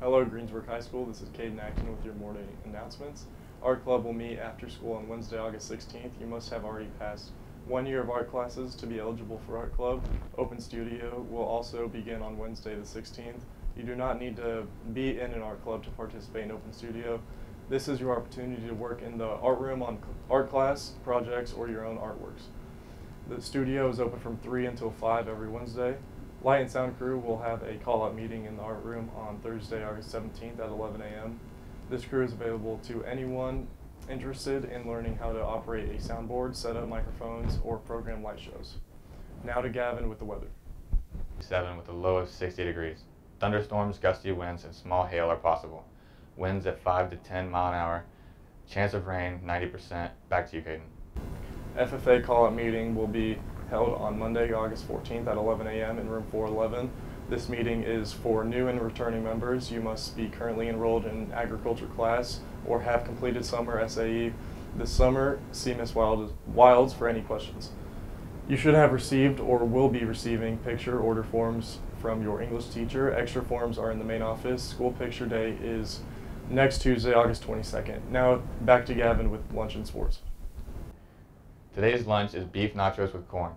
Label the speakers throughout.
Speaker 1: Hello, Greensburg High School. This is Caden Acton with your morning announcements. Art Club will meet after school on Wednesday, August 16th. You must have already passed one year of art classes to be eligible for Art Club. Open Studio will also begin on Wednesday, the 16th. You do not need to be in an art club to participate in Open Studio. This is your opportunity to work in the art room on art class, projects, or your own artworks. The studio is open from 3 until 5 every Wednesday. Light and Sound Crew will have a call-out meeting in the art room on Thursday, August 17th at 11 a.m. This crew is available to anyone interested in learning how to operate a soundboard, set up microphones, or program light shows. Now to Gavin with the weather.
Speaker 2: 7 with a low of 60 degrees. Thunderstorms, gusty winds, and small hail are possible. Winds at 5 to 10 mile an hour. Chance of rain 90%. Back to you, Caden.
Speaker 1: FFA call-out meeting will be held on Monday, August 14th at 11 a.m. in room 411. This meeting is for new and returning members. You must be currently enrolled in agriculture class or have completed summer SAE this summer. See Ms. Wild, Wilds for any questions. You should have received or will be receiving picture order forms from your English teacher. Extra forms are in the main office. School picture day is next Tuesday, August 22nd. Now back to Gavin with lunch and sports.
Speaker 2: Today's lunch is beef nachos with corn.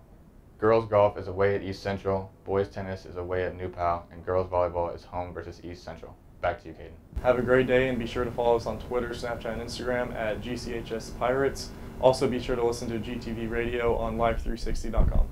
Speaker 2: Girls golf is away at East Central, boys tennis is away at New Pal, and girls volleyball is home versus East Central. Back to you, Caden.
Speaker 1: Have a great day and be sure to follow us on Twitter, Snapchat, and Instagram at GCHS Pirates. Also be sure to listen to GTV Radio on live360.com.